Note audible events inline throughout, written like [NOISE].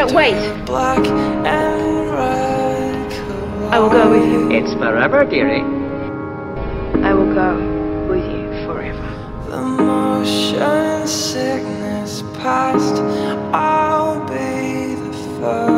But wait. Black and red I will go with you. It's forever, dearie. I will go with you forever. The motion sickness past I'll be the first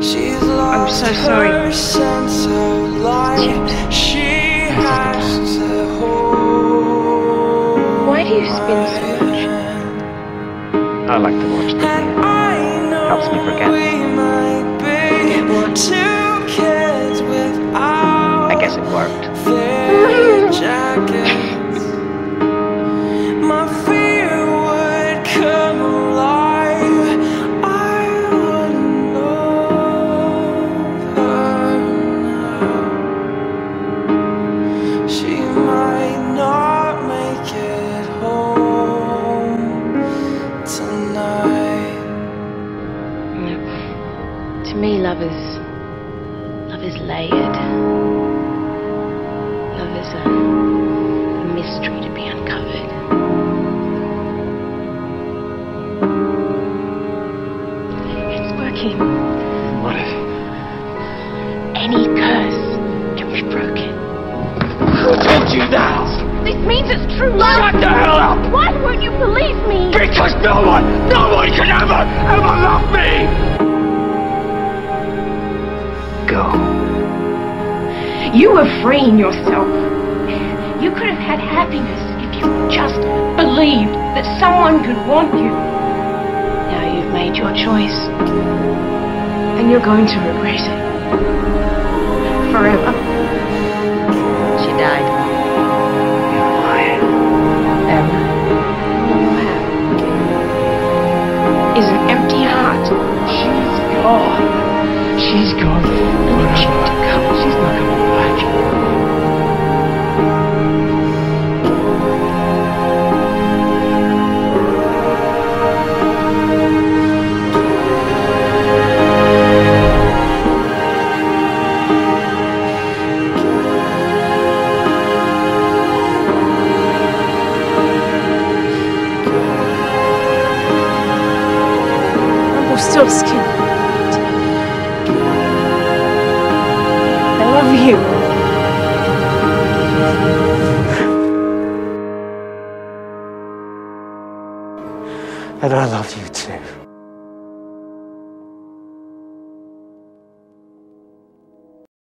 She's lost so sorry. her sense of light. She has [LAUGHS] to hold. Why do you spin so much? I like to watch the And I know Helps me forget. we might be two kids without I guess it worked. [LAUGHS] me, love is love is layered. Love is a, a mystery to be uncovered. It's working. What is it? Any curse can be broken. Who told you that? This means it's true love. Shut the hell up! Why won't you believe me? Because no one, no one can ever, ever love me! You were freeing yourself. You could have had happiness if you just believed that someone could want you. Now you've made your choice. And you're going to regret it. Forever. She died. You're lying. Emma. All you have is an empty heart. She's gone. She's gone forever. I will still scared. I love you. And I love you too.